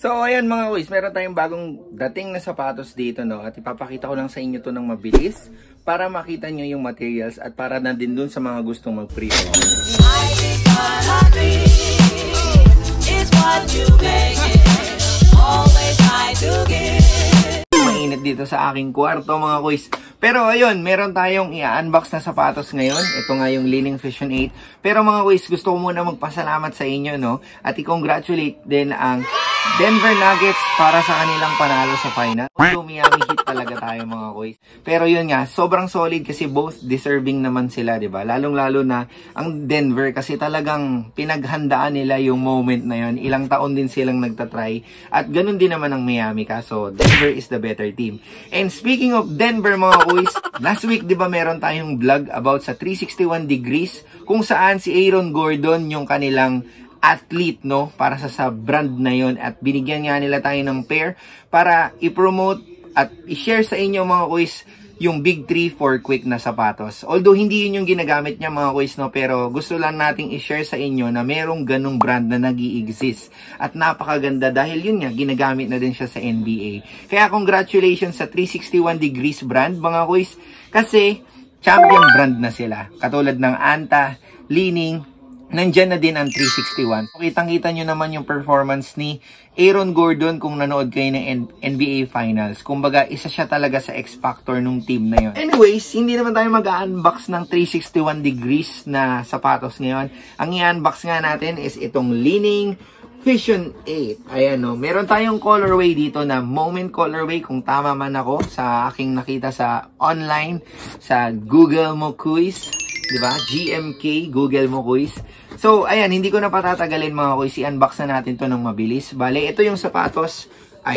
So, ayan mga kuys, meron tayong bagong dating na sapatos dito, no? At ipapakita ko lang sa inyo to ng mabilis para makita nyo yung materials at para na din dun sa mga gustong mag-pre-order. Mainit dito sa aking kwarto mga kuys. Pero ayun, meron tayong i-unbox na sapatos ngayon. Ito nga yung Leaning Vision 8. Pero mga kuys, gusto ko muna magpasalamat sa inyo, no? At i-congratulate din ang Denver Nuggets para sa kanilang panalo sa final. Although Miami Heat talaga tayo mga kuys. Pero yun nga, sobrang solid kasi both deserving naman sila, 'di ba? Lalong-lalo na ang Denver kasi talagang pinaghandaan nila yung moment na yun. Ilang taon din silang nagtatry at ganun din naman ang Miami kaso Denver is the better team. And speaking of Denver mga kuys, last week 'di ba meron tayong vlog about sa 361 degrees kung saan si Aaron Gordon yung kanilang athlete, no? Para sa, sa brand na yon At binigyan nga nila tayo ng pair para i-promote at i-share sa inyo mga kuys yung Big 3 for quick na sapatos. Although hindi yun yung ginagamit niya mga kuys, no? Pero gusto lang nating i-share sa inyo na merong ganong brand na nag exist At napakaganda dahil yun nga, ginagamit na din siya sa NBA. Kaya congratulations sa 361 Degrees brand mga kuys. Kasi champion brand na sila. Katulad ng Anta, Leaning, nandyan na din ang 361. Kitang-kita nyo naman yung performance ni Aaron Gordon kung nanood kayo ng NBA Finals. Kumbaga, isa siya talaga sa X-Factor nung team na yon. Anyways, hindi naman tayo mag-unbox ng 361 degrees na sapatos ngayon. Ang i-unbox nga natin is itong Leaning Vision 8. Ayan. No? Meron tayong colorway dito na moment colorway kung tama man ako sa aking nakita sa online, sa Google mo quiz. 'Di ba? GMK, Google mo quiz. So, ayan, hindi ko na patatagalin mga quiz. I-unbox na natin 'to ng mabilis. Bale, ito yung sapatos. Ay,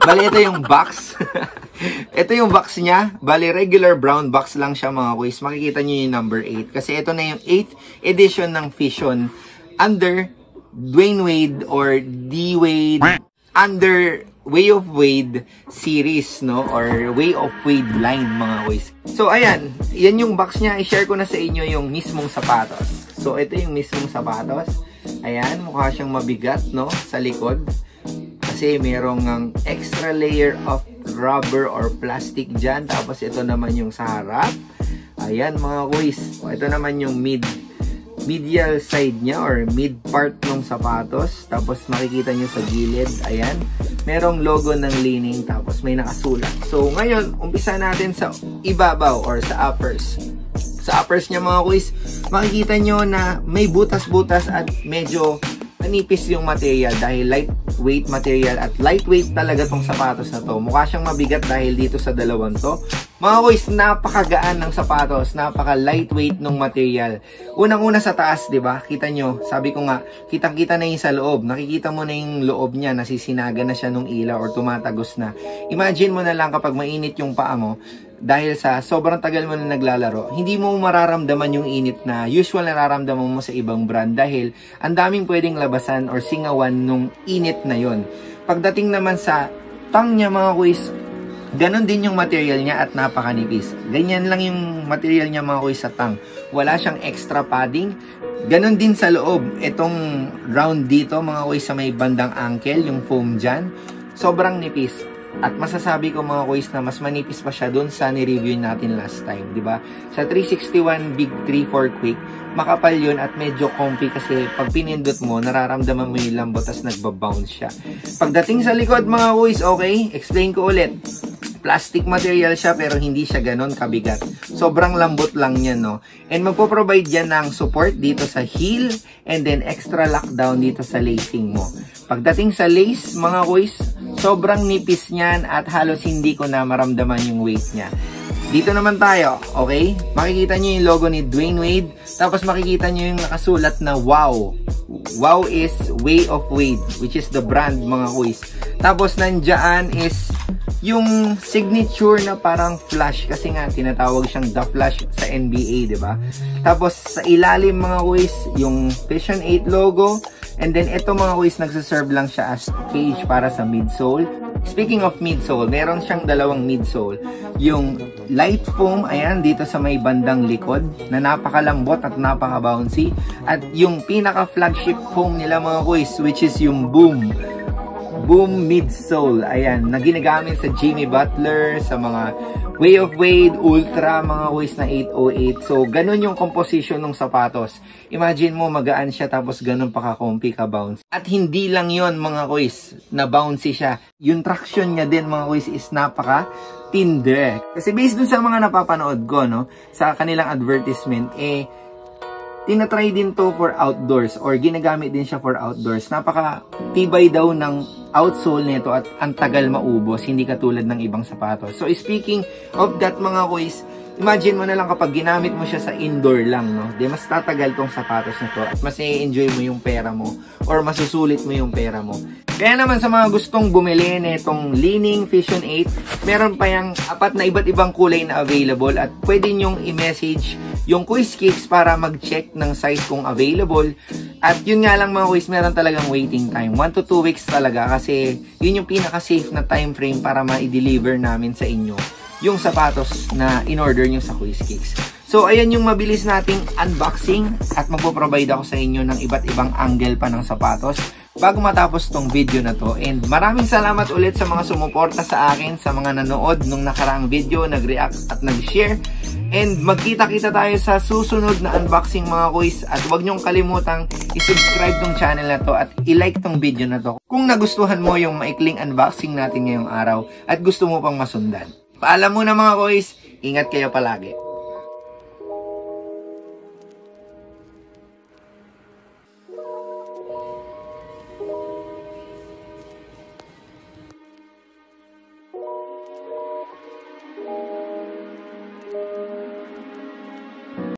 Bale, ito yung box. ito yung box niya. Bale, regular brown box lang siya mga quiz. Makikita niyo yung number 8. Kasi ito na yung 8th edition ng Fission under Dwayne Wade or D Wade under Way of Wade series, no? Or Way of Wade line, mga boys. So, ayan. Yan yung box niya. I-share ko na sa inyo yung mismong sapatos. So, ito yung mismong sapatos. Ayan, mukha siyang mabigat, no? Sa likod. Kasi merong ang extra layer of rubber or plastic dyan. Tapos, ito naman yung sa harap. Ayan, mga boys. ito naman yung mid medial side niya or mid part ng sapatos. Tapos makikita niyo sa gilid, ayan, merong logo ng leaning tapos may nakasulat. So ngayon, umpisa natin sa ibabaw or sa uppers. Sa uppers niya mga quiz, makikita niyo na may butas-butas at medyo manipis yung material dahil lightweight material at lightweight talaga tong sapatos na to. Mukha siyang mabigat dahil dito sa dalawang to. Mga boys, napakagaan ng sapatos, napaka lightweight ng material. Unang-una sa taas, 'di ba? Kita nyo, sabi ko nga, kitang-kita na 'yung sa loob. Nakikita mo na 'yung loob niya, nasisinaga na siya nung ilaw or tumatagos na. Imagine mo na lang kapag mainit 'yung paa mo, dahil sa sobrang tagal mo na naglalaro, hindi mo mararamdaman yung init na usual na nararamdaman mo sa ibang brand dahil ang daming pwedeng labasan or singawan nung init na yon. Pagdating naman sa tang niya mga kuis, Ganon din yung material niya at napakanipis. Ganyan lang yung material niya mga kuy sa tang. Wala siyang extra padding. Ganon din sa loob. Itong round dito mga kuy sa may bandang ankle, yung foam dyan. Sobrang nipis. At masasabi ko mga kuys na mas manipis pa siya dun sa ni-review natin last time, di ba? Sa 361 Big 3 for Quick, makapal yun at medyo comfy kasi pag pinindot mo, nararamdaman mo yung lambot as nagbabounce siya. Pagdating sa likod mga kuys, okay, explain ko ulit plastic material siya pero hindi siya ganon kabigat. Sobrang lambot lang niya, no? And magpo-provide yan ng support dito sa heel and then extra lockdown dito sa lacing mo. Pagdating sa lace, mga kuys, sobrang nipis niyan at halos hindi ko na maramdaman yung weight niya. Dito naman tayo, okay? Makikita nyo yung logo ni Dwayne Wade. Tapos makikita nyo yung nakasulat na WOW. WOW is Way of Wade, which is the brand mga kuys. Tapos nandyan is yung signature na parang flash kasi nga tinatawag siyang the flash sa NBA, 'di ba? Tapos sa ilalim mga quiz, yung Vision 8 logo and then ito mga quiz nagse-serve lang siya as cage para sa midsole. Speaking of midsole, meron siyang dalawang midsole. Yung light foam, ayan, dito sa may bandang likod, na napakalambot at napaka-bouncy. At yung pinaka-flagship foam nila mga quiz, which is yung boom Boom Midsole. Ayan, na ginagamit sa Jimmy Butler, sa mga Way of Wade, Ultra, mga waist na 808. So, ganun yung composition ng sapatos. Imagine mo, magaan siya tapos ganun pa ka-comfy ka-bounce. At hindi lang yon mga kuys, na bouncy siya. Yung traction niya din mga kuys is napaka tinde. Kasi based dun sa mga napapanood ko, no, sa kanilang advertisement, eh, tinatry din to for outdoors or ginagamit din siya for outdoors. Napaka tibay daw ng outsole nito at ang tagal maubos, hindi katulad ng ibang sapatos. So speaking of that mga kuys, imagine mo na lang kapag ginamit mo siya sa indoor lang, no? Di mas tatagal tong sapatos na to at mas i-enjoy mo yung pera mo or masusulit mo yung pera mo. Kaya naman sa mga gustong bumili nitong Leaning Vision 8, meron pa yung apat na iba't ibang kulay na available at pwede nyong i-message yung quiz kicks para mag-check ng size kung available. At yun nga lang mga quiz, meron talagang waiting time. 1 to 2 weeks talaga kasi yun yung pinaka-safe na time frame para ma-deliver namin sa inyo yung sapatos na in-order nyo sa quiz kicks. So, ayan yung mabilis nating unboxing at magpo-provide ako sa inyo ng iba't ibang angle pa ng sapatos bago matapos tong video na to. And maraming salamat ulit sa mga sumuporta sa akin, sa mga nanood nung nakaraang video, nag-react at nag-share. And magkita-kita tayo sa susunod na unboxing mga kuys. At huwag niyong kalimutang isubscribe tong channel na to at i-like tong video na to. Kung nagustuhan mo yung maikling unboxing natin ngayong araw at gusto mo pang masundan. Paalam muna mga kuys, ingat kayo palagi.